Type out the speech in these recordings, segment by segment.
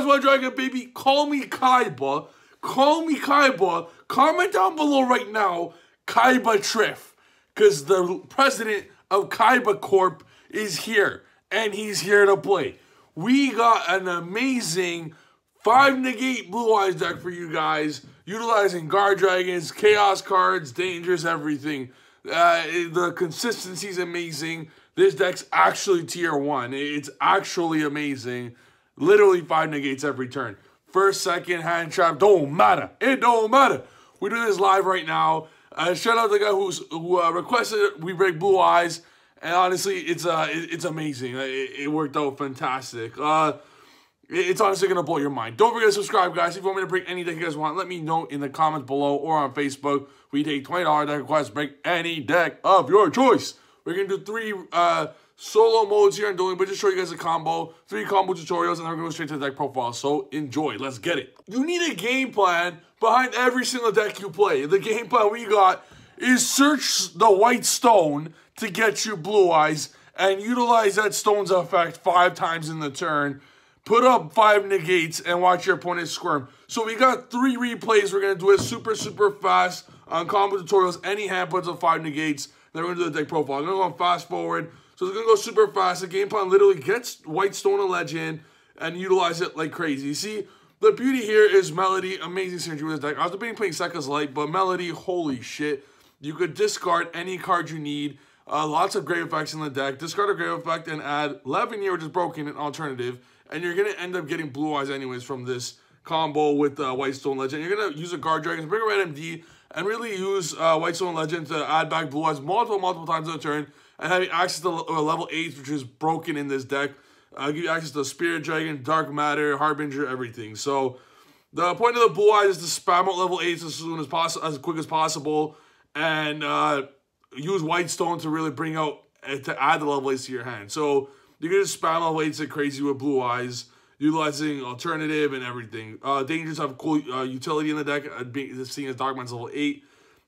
guys want Dragon Baby, call me Kaiba. Call me Kaiba. Comment down below right now, Kaiba Trif. Because the president of Kaiba Corp is here. And he's here to play. We got an amazing 5 negate Blue Eyes deck for you guys. Utilizing Guardragons, Chaos cards, Dangers, everything. Uh, the consistency is amazing. This deck's actually tier 1. It's actually amazing. Literally 5 negates every turn. First, second, hand trap, don't matter. It don't matter. We're doing this live right now. Uh, shout out to the guy who's who uh, requested we break blue eyes, and honestly, it's uh it, it's amazing. It, it, worked out fantastic. Uh, it, it's honestly gonna blow your mind. Don't forget to subscribe, guys. If you want me to break any deck you guys want, let me know in the comments below or on Facebook. We take twenty dollar deck requests, break any deck of your choice. We're gonna do three uh solo modes here I'm doing, but just show you guys a combo, three combo tutorials, and then we're going straight to the deck profile. So enjoy. Let's get it. You need a game plan behind every single deck you play. The game plan we got is search the white stone to get you blue eyes and utilize that stone's effect five times in the turn. Put up five negates and watch your opponent squirm. So we got three replays. We're going to do it super, super fast on combo tutorials. Any hand puts up five negates. Then we're going to do the deck profile. I'm going to go fast forward. So it's going to go super fast. The game plan literally gets White Stone a Legend and utilize it like crazy. You see, the beauty here is Melody, amazing synergy with this deck. I was debating playing Sekka's Light, but Melody, holy shit. You could discard any card you need. Uh, lots of grave effects in the deck. Discard a grave effect and add Levianeer, which is broken, an alternative. And you're going to end up getting Blue Eyes anyways from this combo with uh, White Stone Legend. You're going to use a Guardragon, bring a Red MD, and really use uh, White Stone Legend to add back Blue Eyes multiple, multiple times in a turn and having access to uh, level 8, which is broken in this deck. Uh, give you access to Spirit Dragon, Dark Matter, Harbinger, everything. So the point of the Blue Eyes is to spam out level 8 as soon as possible, as quick as possible, and uh, use White Stone to really bring out, uh, to add the level 8 to your hand. So you can just spam level 8s like crazy with Blue Eyes, utilizing alternative and everything. Uh, Dangers have cool uh, utility in the deck, uh, being, seeing as Dark Mind's level 8.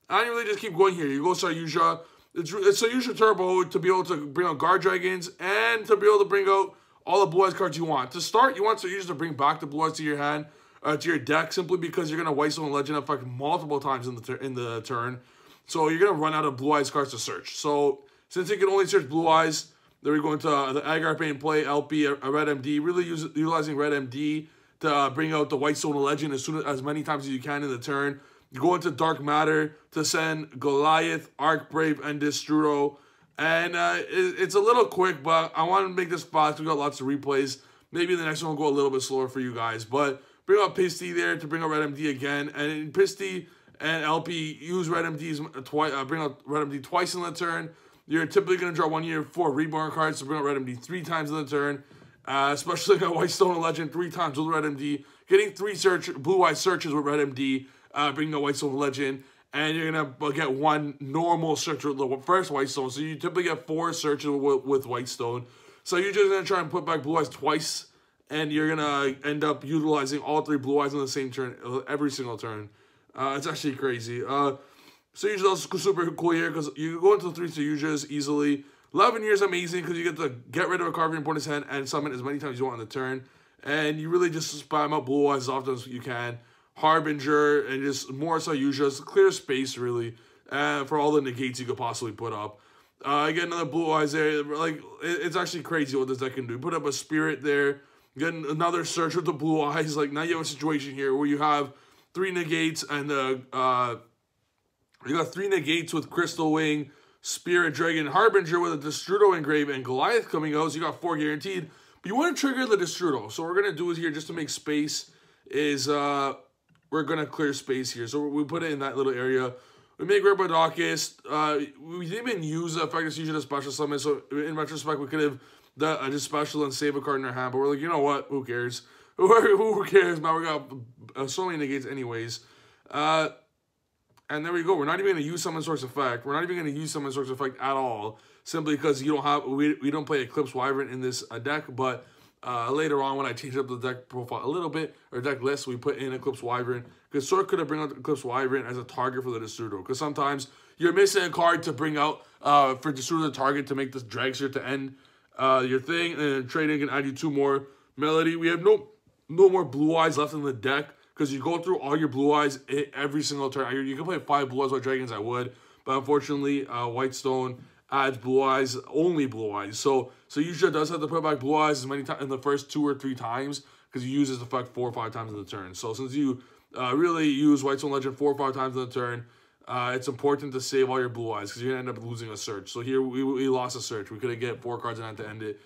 I really just keep going here. You go Saryuja, it's, it's a usual turbo to be able to bring out Guardragons and to be able to bring out all the blue eyes cards you want. To start, you want to use to bring back the blue eyes to your hand, uh, to your deck, simply because you're gonna white stone legend effect multiple times in the in the turn. So you're gonna run out of blue eyes cards to search. So since you can only search blue eyes, then we're going to uh, the Agarpain play LP a, a red MD, really use, utilizing red MD to uh, bring out the white stone legend as soon as, as many times as you can in the turn. You go into Dark Matter to send Goliath, Arc Brave, and Destrudo. And uh, it, it's a little quick, but I want to make this fast. We got lots of replays. Maybe the next one will go a little bit slower for you guys. But bring out Pisty there to bring out Red MD again. And Pisty and LP, use Red MDs twice. Uh, bring out Red MD twice in the turn. You're typically going to draw one year four Reborn cards to bring out Red MD three times in the turn. Uh, especially got White Stone Legend three times with Red MD. Getting three search Blue Eye searches with Red MD uh, bring the White Stone Legend, and you're gonna get one normal search with the first White Stone. So you typically get four searches with, with White Stone. So you're just gonna try and put back Blue Eyes twice, and you're gonna end up utilizing all three Blue Eyes on the same turn uh, every single turn. Uh, it's actually crazy. Uh, so usually also super cool here because you go into the three Saryujas easily. Levianeer is amazing because you get to get rid of a card from opponent's hand and summon as many times as you want on the turn. And you really just spam out blue eyes as often as you can. Harbinger, and just more usual. Clear space, really, uh, for all the negates you could possibly put up. Uh, get another blue eyes there. Like, it, it's actually crazy what this deck can do. Put up a spirit there. Get another search with the blue eyes. Like, now you have a situation here where you have three negates and the, uh, you got three negates with Crystal Wing, Spirit Dragon, Harbinger with a Destrudo engrave, and Goliath coming out. So you got four guaranteed. But you want to trigger the Destrudo. So what we're going to do is here, just to make space, is uh, we're going to clear space here. So we put it in that little area. We make Reprodocus. Uh, we didn't even use the effect usually a special summon. So in retrospect, we could have done uh, just special and save a card in our hand. But we're like, you know what? Who cares? Who cares, man? We got uh, so many negates anyways. Uh, and there we go. We're not even going to use summon source effect. We're not even going to use summon source effect at all. Simply because you don't have, we, we don't play Eclipse Wyvern in this uh, deck. But uh, later on, when I changed up the deck profile a little bit, or deck list, we put in Eclipse Wyvern. Because Sword could have bring out Eclipse Wyvern as a target for the Destrudo. Because sometimes you're missing a card to bring out uh, for Destrudo the target to make this Dragster to end uh, your thing. And trading can add you two more Melody. We have no no more blue eyes left in the deck because you go through all your blue eyes every single turn. You can play five blue eyes white dragons, I would, but unfortunately, uh, Whitestone adds blue eyes, only blue eyes. So so usually does have to put back blue eyes as many times in the first two or three times because you use this effect four or five times in the turn. So since you uh, really use Whitestone Legend four or five times in the turn, uh, it's important to save all your blue eyes because you're gonna end up losing a search. So here we, we lost a search. We couldn't get four cards in had to end it.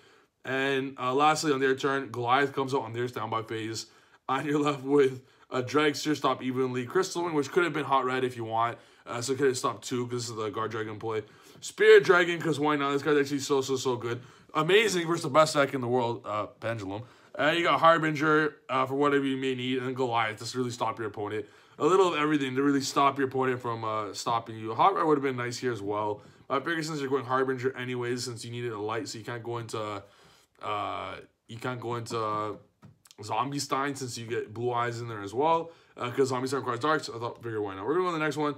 And uh, lastly, on their turn, Goliath comes out on their standby phase. And you're left with a Dragster stop evenly, Crystal Wing, which could have been hot red if you want. Uh, so could have stopped two because this is the Guardragon play. Spirit Dragon, because why not? This guy's actually so, so, so good. Amazing versus the best deck in the world, uh, Pendulum. And you got Harbinger uh, for whatever you may need, and Goliath just really stop your opponent. A little of everything to really stop your opponent from uh, stopping you. Hot Red would have been nice here as well. I figure since you're going Harbinger anyways, since you needed a light, so you can't go into uh, you can't go into Zombie Stein since you get Blue Eyes in there as well. Because uh, Zombie Stein requires darks. I thought, figure why not. We're going to go to the next one.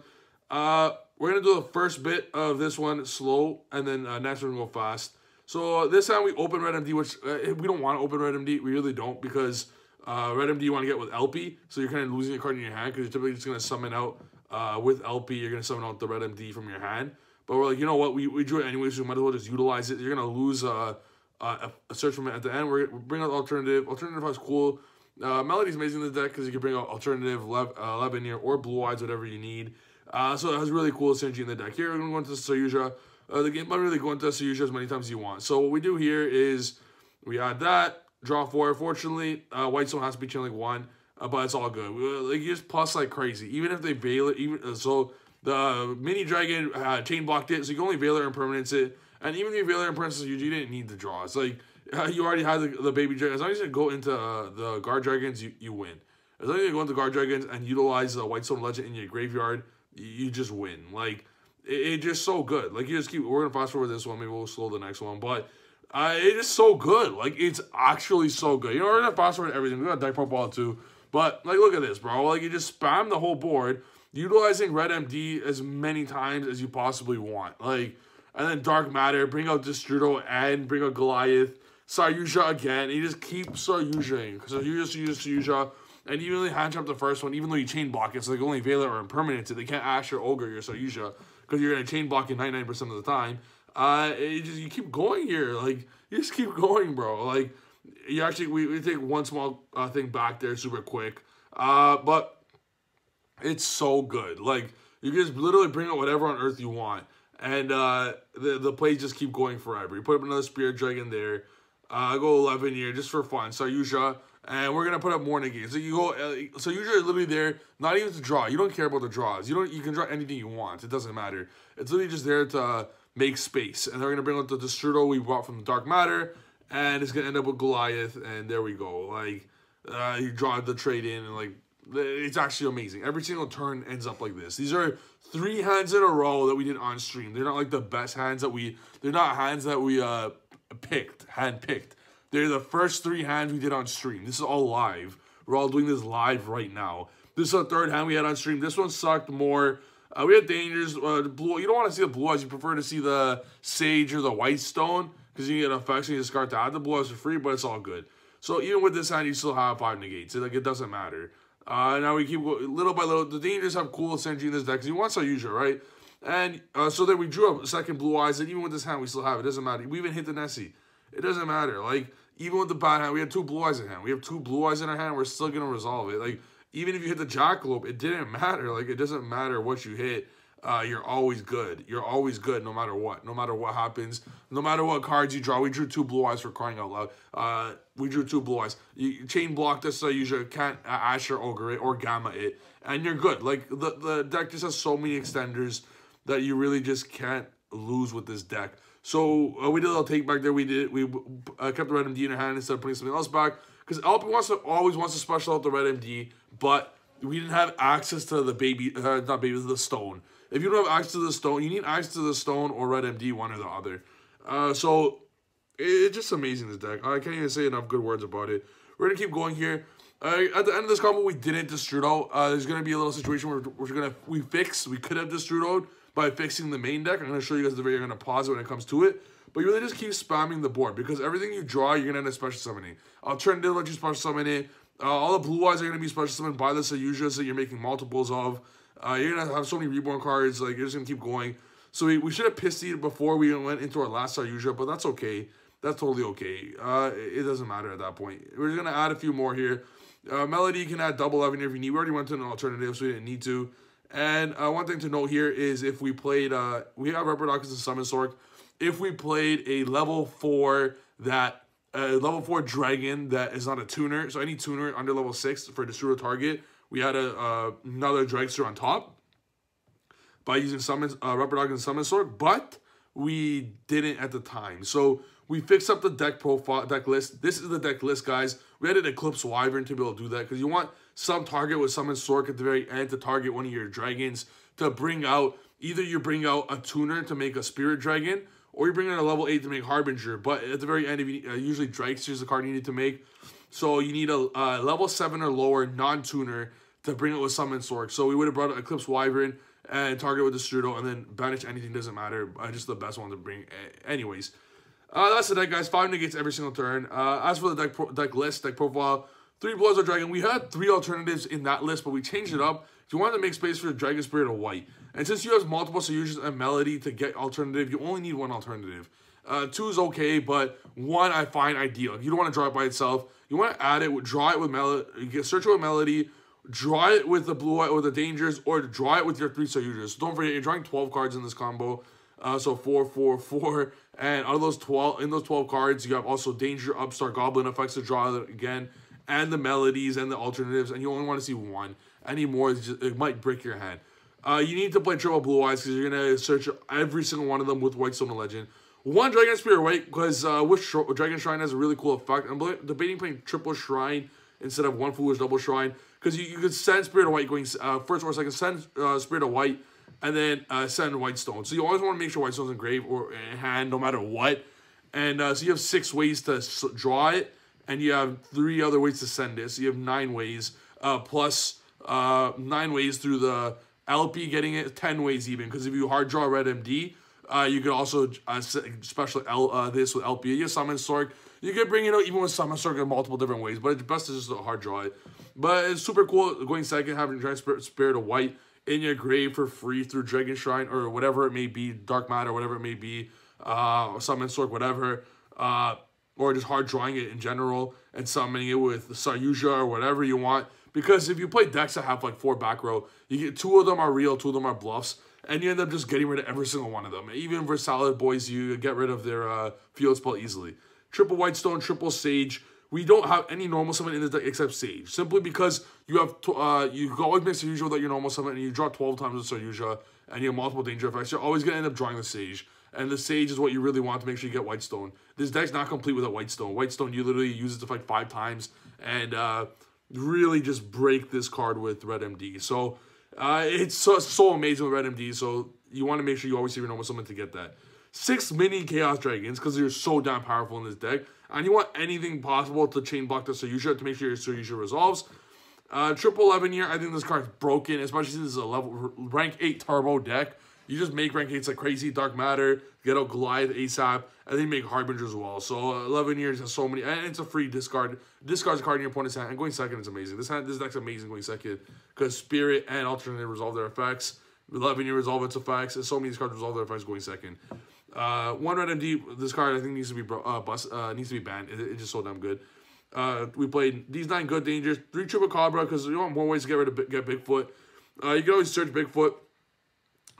Uh, we're going to do the first bit of this one slow, and then uh, next to go fast. So this time we open Red MD, which uh, we don't want to open Red MD. We really don't because uh, Red MD you want to get with LP. So you're kind of losing a card in your hand because you're typically just going to summon out uh, with LP. You're going to summon out the Red MD from your hand. But we're like, you know what? We, we drew it anyways, so we might as well just utilize it. You're going to lose uh, uh, a search from at the end. We're, we bring out alternative. Alternative is cool. Uh, Melody's amazing in the deck because you can bring out alternative, Lev, uh, Levianeer, or Blue Eyes, whatever you need. Uh, so it has really cool synergy in the deck. Here we're going to go into Saryuja. Uh, the game might really go into Saryuja as many times as you want. So what we do here is we add that, draw four. Fortunately, uh, Whitestone has to be chilling one, uh, but it's all good. We, like, you just plus like crazy. Even if they veil it, even uh, so the mini dragon uh, chain blocked it, so you can only veil it and permanence it. And even if you and permanence it, you didn't need to draw. It's like uh, you already had the, the baby dragon. As long as you go into uh, the Guardragons, you, you win. As long as you go into Guardragons and utilize the white stone Legend in your graveyard, you just win. Like it, it's just so good. Like you just keep. We're gonna fast forward this one. Maybe we'll slow the next one, but. Uh, it is so good. Like, it's actually so good. You know, we're gonna fast forward everything. We got deck profile too. But, like, look at this, bro. Like, you just spam the whole board, utilizing Red MD as many times as you possibly want. Like, and then Dark Matter, bring out Destrudo, and bring out Goliath. Saryuja again. You just keep Saryuja because you just use Saryuja and you really hand trap the first one, even though you chain block it, so they can only veil it or impermanence it. They can't Ash or Ogre your Saryuja because you're gonna chain block it 99% of the time. Uh, it just you keep going here, like you just keep going, bro. Like you actually we, we take one small uh, thing back there super quick, uh, but it's so good. Like you can just literally bring out whatever on earth you want, and uh, the the plays just keep going forever. You put up another Spirit Dragon there. Uh, go 11 here just for fun. Saryuja and we're gonna put up more negates. So you go, uh, so usually literally there, not even to draw. You don't care about the draws. You don't. You can draw anything you want. It doesn't matter. It's literally just there to uh, make space. And they're gonna bring out the Destrudo we brought from the Dark Matter, and it's gonna end up with Goliath. And there we go. Like uh, you draw the trade in, and like it's actually amazing. Every single turn ends up like this. These are three hands in a row that we did on stream. They're not like the best hands that we. They're not hands that we uh picked, hand picked. They're the first three hands we did on stream. This is all live. We're all doing this live right now. This is the third hand we had on stream. This one sucked more. Uh, we had dangers. Uh, blue. You don't want to see the blue eyes. You prefer to see the sage or the white stone because you get effects and you discard to add the blue eyes for free, but it's all good. So even with this hand, you still have five negates. Like it doesn't matter. Uh, now we keep little by little. The dangers have cool synergy in this deck because you want Saryuja, right? And uh, so then we drew a second blue eyes, and even with this hand, we still have it. it doesn't matter. We even hit the Nessie. It doesn't matter. Like even with the bad hand, we had two blue eyes in hand. We have two blue eyes in our hand. We're still gonna resolve it. Like even if you hit the jackalope, it didn't matter. Like it doesn't matter what you hit. Uh, you're always good. You're always good no matter what. No matter what happens. No matter what cards you draw. We drew two blue eyes for crying out loud. Uh, we drew two blue eyes. You chain block this so you can't uh, Ash or Ogre it or Gamma it. And you're good. Like the, the deck just has so many extenders that you really just can't lose with this deck. So uh, we did a little take back there. We did we uh, kept the red MD in our hand instead of putting something else back because LP wants to always wants to special out the red MD, but we didn't have access to the baby, uh, not baby, the stone. If you don't have access to the stone, you need access to the stone or red MD, one or the other. Uh, so it, it's just amazing this deck. I can't even say enough good words about it. We're gonna keep going here. Uh, at the end of this combo, we didn't Destrudo. Uh, there's gonna be a little situation where we're gonna we fix. We could have Destrudoed by fixing the main deck. I'm to show you guys the video. You're going to pause it when it comes to it. But you really just keep spamming the board because everything you draw, you're to end up special summoning. Alternative, let you special summon it. Uh, all the blue eyes are going to be special summoned by the Saryujas that you're making multiples of. Uh, you're to have so many reborn cards, like, you're just to keep going. So we, we should have pissed it before we went into our last Saryuja, but that's okay. That's totally okay. Uh, it, doesn't matter at that point. We're just to add a few more here. Uh, Melody can add double 11 if you need. We already went to an alternative, so we didn't need to. And uh, one thing to note here is if we played, uh, we have Rubber and Summon Sork. If we played a level 4 that a level 4 dragon that is not a tuner. So any tuner under level 6 for destroy target, we had a uh, another dragster on top by using summons, uh, Rubber Dog and Summon Sork, but we didn't at the time. So we fixed up the deck profile, deck list. This is the deck list, guys. We an Eclipse Wyvern to be able to do that because you want some target with Summon Sork at the very end to target one of your dragons to bring out, either you bring out a tuner to make a Spirit Dragon or you bring in a level 8 to make Harbinger. But at the very end, you, uh, usually Drake's is the card you need to make. So you need a uh, level 7 or lower non-tuner to bring it with Summon Sork. So we would have brought Eclipse Wyvern and target with the Strudel and then banish anything, doesn't matter. Uh, just the best one to bring. Anyways, uh, that's the deck, guys. Five negates every single turn. Uh, as for the deck deck list, deck profile, three Blizzard Dragon. We had three alternatives in that list, but we changed it up. If you wanted to make space for Dragon Spirit of White. And since you have multiple solutions and melody to get alternative, you only need one alternative. Uh, two is okay, but one I find ideal. You don't want to draw it by itself. You want to add it, draw it with melody, search it with melody, draw it with the blue or the dangers, or draw it with your three users. So don't forget, you're drawing 12 cards in this combo. Uh, so four, four, four, and out of those 12, in those 12 cards, you have also Danger, Upstart, Goblin effects to draw again, and the melodies and the alternatives, and you only want to see one. Any more, it might break your hand. Uh, you need to play triple blue eyes because you're gonna search every single one of them with Whitestone Legend. One Dragon Spirit White because uh, with Dragon Shrine has a really cool effect. I'm debating playing triple Shrine instead of one Foolish double Shrine because you, you could send Spirit of White going uh, first or second, send uh, Spirit of White and then uh, send Whitestone. So you always want to make sure Whitestone's in grave or in hand no matter what. And uh, so you have six ways to draw it, and you have three other ways to send it. So you have nine ways, uh, plus uh, nine ways through the LP getting it 10 ways even, because if you hard draw Red MD, uh, you could also uh, special L, uh, this with LP. You summon Sork. You could bring it out even with summon Sork in multiple different ways, but it's best to just hard draw it. But it's super cool going second, having Dragon Spirit, Spirit of White in your grave for free through Dragon Shrine or whatever it may be, Dark Matter, whatever it may be, uh, Summon Sork, whatever. Uh, or just hard drawing it in general and summoning it with Saryuja or whatever you want. Because if you play decks that have like four back row, you get two of them are real, two of them are bluffs, and you end up just getting rid of every single one of them. Even for solid Boys, you get rid of their uh, field spell easily. Triple Whitestone, triple Sage. We don't have any normal summon in the deck except Sage. Simply because you have uh, you always mix Saryuja with your normal summon and you draw 12 times with Sayuja and you have multiple danger effects. You're always going to end up drawing the Sage. And the Sage is what you really want to make sure you get Whitestone. This deck's not complete without Whitestone. Whitestone, you literally use it to fight five times. And uh, really just break this card with Red MD. So uh, it's so, so amazing with Red MD. So you want to make sure you always have your normal summon to get that. Six mini Chaos Dragons because they're so damn powerful in this deck. And you want anything possible to chain block the Saryuja to make sure your Saryuja resolves. Uh, triple 11 here, I think this card's broken, especially since it's a level rank 8 turbo deck. You just make rank 8s like crazy, Dark Matter, get out Goliath ASAP, and then make Harbinger as well. So uh, 11 years has so many, and it's a free discard. Discards a card in your opponent's hand, and going second is amazing. This hand, this deck's amazing going second, because Spirit and Alternate resolve their effects. 11 year resolve its effects, and so many cards resolve their effects going second. Uh, one red MD, this card I think needs to be uh, bust, uh, needs to be banned. It, it's just so damn good. Uh, we played these nine good dangers, three Chupacabra because you want more ways to get rid of get Bigfoot. Uh, you can always search Bigfoot.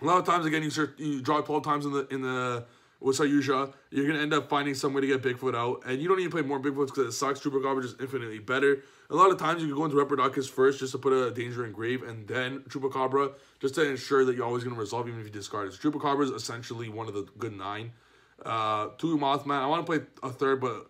A lot of times, again, you search, you draw 12 times in the in the with Saryuja, you're gonna end up finding some way to get Bigfoot out, and you don't need to play more Bigfoots because it sucks. Trooper Garbage is infinitely better. A lot of times, you can go into Reprodocus first just to put a danger in grave, and then Chupacabra just to ensure that you're always gonna resolve even if you discard it. So Chupacabra is essentially one of the good nine. Uh, two Mothman. I want to play a third, but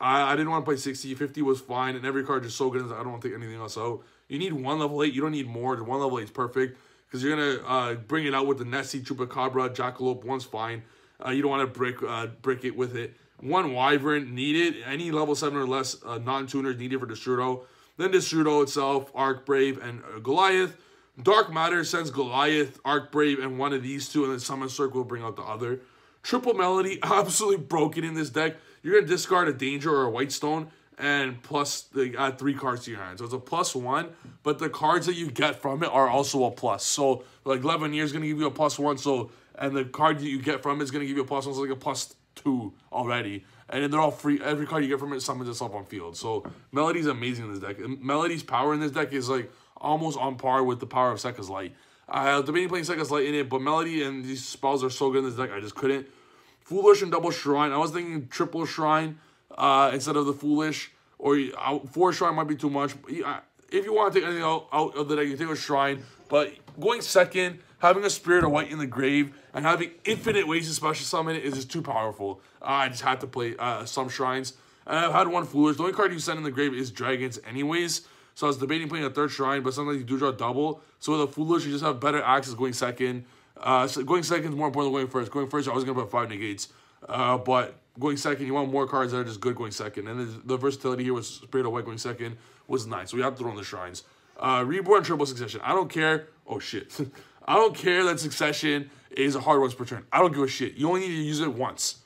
I, I didn't want to play 60. 50 was fine, and every card is so good. I don't want to take anything else out. You need one level 8. You don't need more. One level 8 is perfect because you're to uh, bring it out with the Nessie, Chupacabra, Jackalope. One's fine. Uh, you don't want to break uh, break it with it. One Wyvern needed. Any level 7 or less uh, non-tuners needed for Destrudo. Then Destrudo itself, Arc Brave, and uh, Goliath. Dark Matter sends Goliath, Arc Brave, and one of these two, and then Summon Circle will bring out the other. Triple Melody, absolutely broken in this deck. You're to discard a Danger or a Whitestone, and plus they add uh, three cards to your hand. So it's a plus one, but the cards that you get from it are also a plus. So like Levianeer is gonna give you a plus one. So and the card that you get from it is gonna give you a plus one. So like a plus two already. And then they're all free. Every card you get from it summons itself on field. So Melody's amazing in this deck. Melody's power in this deck is like almost on par with the power of Sekka's Light. I was debating playing Sekka's Light in it, but Melody and these spells are so good in this deck, I just couldn't. Foolish and double Shrine. I was thinking triple Shrine uh, instead of the Foolish. Or uh, four Shrine might be too much. If you want to take anything out, out of the deck, you take a Shrine. But going second, having a Spirit of White in the grave, and having infinite ways to special summon it is just too powerful. Uh, I just had to play uh, some Shrines. And I've had one Foolish. The only card you send in the grave is Dragons anyways. So I was debating playing a third Shrine, but sometimes you do draw double. So with a Foolish, you just have better access going second. Uh, so going second is more important than going first. Going first, I was going to put five negates. Uh, but going second, you want more cards that are just good going second. And the, the versatility here with Spirit of White going second was nice. So we have to throw in the Shrines. Uh, Reborn Triple Succession. I don't care. Oh, shit. I don't care that Succession is a hard once per turn. I don't give a shit. You only need to use it once.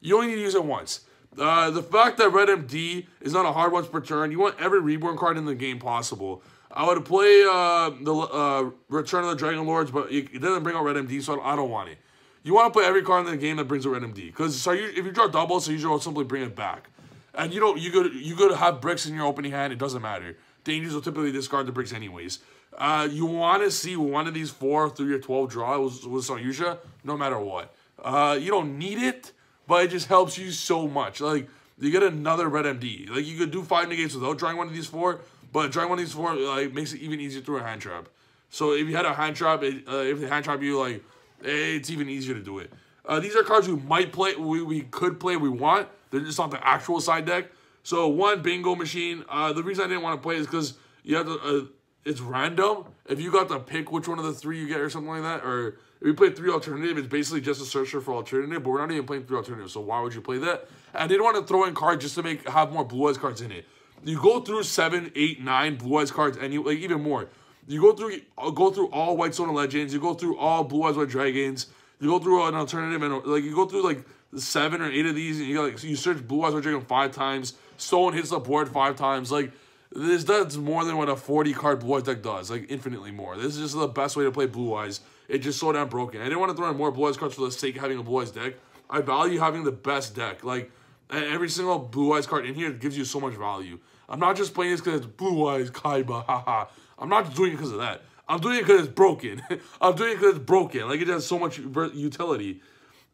You only need to use it once. Uh, the fact that Red MD is not a hard once per turn, you want every Reborn card in the game possible. I would play uh, the uh, Return of the Dragon Lords, but it doesn't bring out Red MD, so I don't want it. You want to play every card in the game that brings a Red MD, because so you, if you draw double, so you should simply bring it back. And you don't you to, you to have bricks in your opening hand, it doesn't matter. Dangers will typically discard the bricks anyways. Uh, you want to see one of these four through your 12 draw with, with Saryuja, no matter what. Uh, you don't need it, but it just helps you so much. Like, you get another red MD. Like, you could do five negates without drawing one of these four, but drawing one of these four like makes it even easier through a hand trap. So if you had a hand trap, it, uh, if the hand trap you, like, it's even easier to do it. Uh, these are cards we might play, we, we could play, we want. They're just not the actual side deck. So one bingo machine. Uh, the reason I didn't want to play is because you have to. Uh, it's random. If you got to pick which one of the three you get or something like that, or if you play three alternative, it's basically just a searcher for alternative, but we're not even playing three alternative, so why would you play that? I didn't want to throw in cards just to make have more blue eyes cards in it. You go through seven, eight, nine blue eyes cards, and you like even more. You go through uh, go through all white stone legends. You go through all blue eyes white dragons. You go through an alternative, and like you go through like seven or eight of these, and you like so you search blue eyes white dragon five times. Stone hits the board five times. Like this does more than what a 40 card Blue Eyes deck does, like infinitely more. This is just the best way to play Blue Eyes. It just so damn broken. I didn't want to throw in more Blue Eyes cards for the sake of having a Blue Eyes deck. I value having the best deck. Like, every single Blue Eyes card in here gives you so much value. I'm not just playing this because it's Blue Eyes, Kaiba, haha. I'm not doing it because of that. I'm doing it because it's broken. I'm doing it because it's broken. Like, it has so much utility.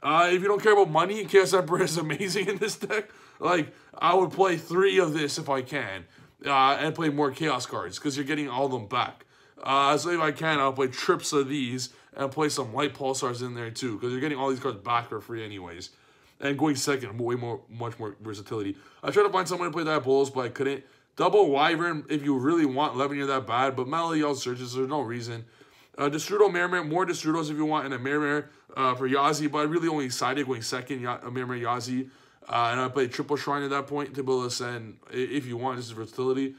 Uh, if you don't care about money, Chaos Emperor is amazing in this deck. Like, I would play three of this if I can uh, and play more Chaos cards because you're getting all of them back. Uh, so if I can, I'll play trips of these and play some Light Pulsars in there too because you're getting all these cards back for free anyways. And going second, way more, much more versatility. I tried to find someone to play Diabolos, but I couldn't. Double Wyvern if you really want Levianeer that bad, but Melody all searches, there's no reason. Uh, Destrudo Mermer, more Destrudos if you want, and a Mermer uh, for Yazi, but I really only sided going second, Mermer Yazi. Uh, and I played Triple Shrine at that point to be able to send, if you want, just versatility.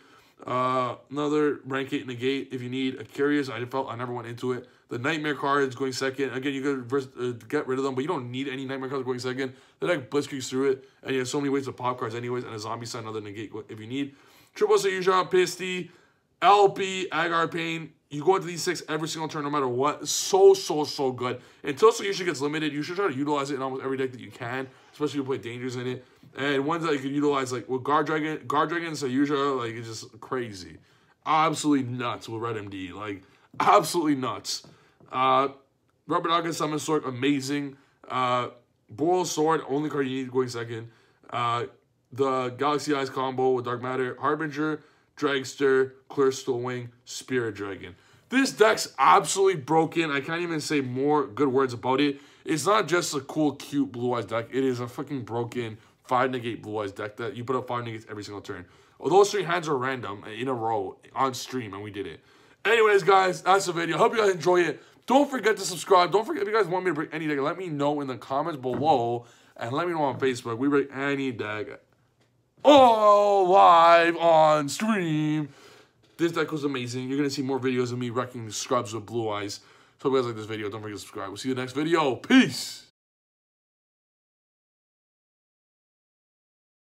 Uh, another rank 8 negate if you need a curious. I felt I never went into it. The nightmare cards going second. Again, you could uh, get rid of them, but you don't need any nightmare cards going second. The deck blitzkrieg through it, and you have so many ways to pop cards anyways, and a zombie sign, another negate if you need. Triple Saryuja, Pisty, LP, Agarpain. You go into these six every single turn, no matter what. So, so, so good. Until Saryuja gets limited, you should try to utilize it in almost every deck that you can especially if you play Dangers in it. And ones that you can utilize, like with Guardragon, Guard Dragon, Saryuja, like it's just crazy. Absolutely nuts with Red MD. Like, absolutely nuts. Uh, Rubber Dog Summon Sword, amazing. Uh, Borrelsword, only card you need going second. Uh, the Galaxy Eyes combo with Dark Matter, Harbinger, Dragster, Crystal Wing, Spirit Dragon. This deck's absolutely broken. I can't even say more good words about it. It's not just a cool, cute Blue Eyes deck. It is a fucking broken five negate Blue Eyes deck that you put up five negates every single turn. Well, those three hands are random in a row on stream, and we did it. Anyways, guys, that's the video. Hope you guys enjoy it. Don't forget to subscribe. Don't forget if you guys want me to break any deck, let me know in the comments below, and let me know on Facebook. We break any deck. All live on stream. This deck was amazing. You're going to see more videos of me wrecking scrubs with blue eyes. So if you guys like this video, don't forget to subscribe. We'll see you next video. Peace!